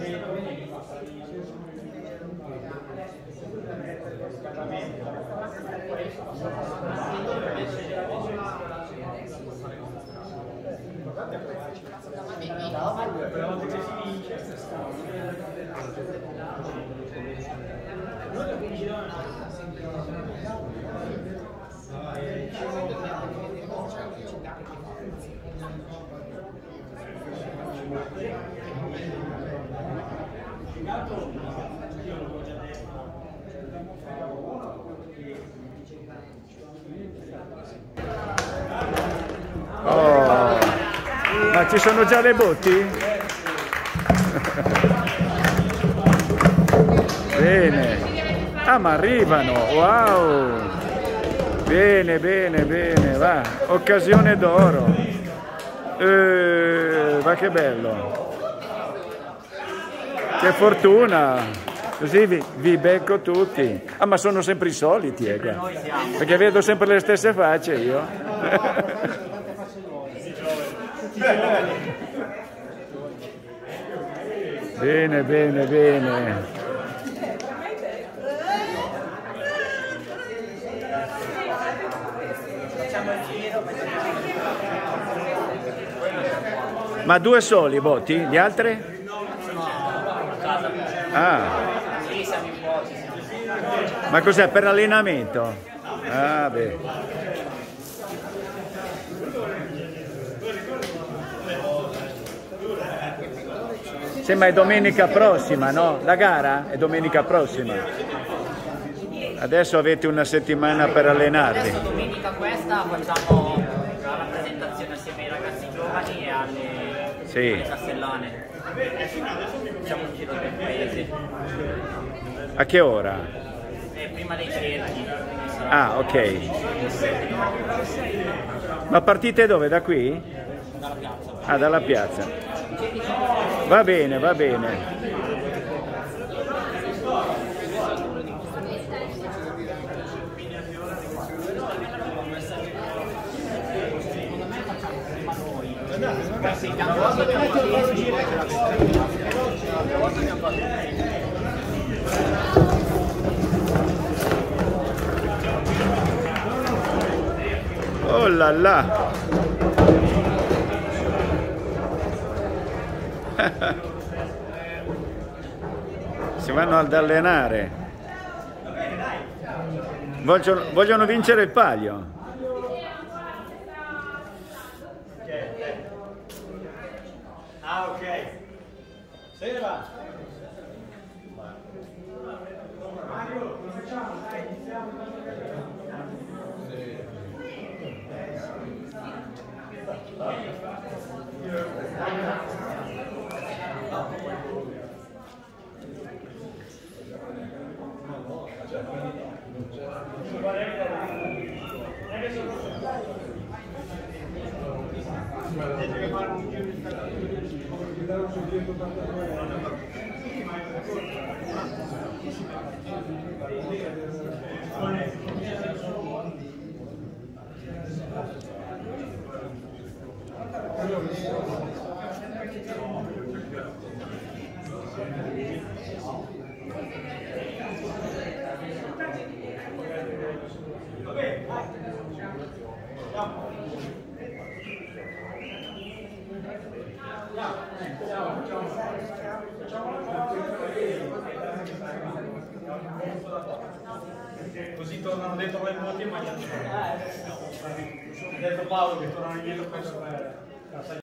Grazie. Oh, ma ci sono già le botti? Bene. Ah, ma arrivano, wow. Bene, bene, bene, va. Occasione d'oro. Eh, ma che bello. Che fortuna. Così vi, vi, becco tutti. Ah, ma sono sempre i soliti, eh. Perché vedo sempre le stesse facce io. bene, bene, bene. Ma due soli botti? Gli altri? Ah. Ma cos'è per allenamento? Ah, beh. Sì, ma è domenica prossima, no? La gara è domenica prossima. Adesso avete una settimana per allenarvi. Adesso domenica questa facciamo la rappresentazione assieme ai ragazzi giovani e alle, Sì. alle castellane. Facciamo un giro del paese. A che ora? E prima dei cerchi. Ah, ok. Ma partite dove? Da qui? Dalla piazza. Ah, dalla piazza. Va bene, va bene. Oh là là! Si vanno ad allenare. Vogliono, vogliono vincere il palio. Ah, facciamo? Dai, iniziamo. Gracias. Così tornano dentro le moti e mangiano. Ha detto Paolo che tornano indietro per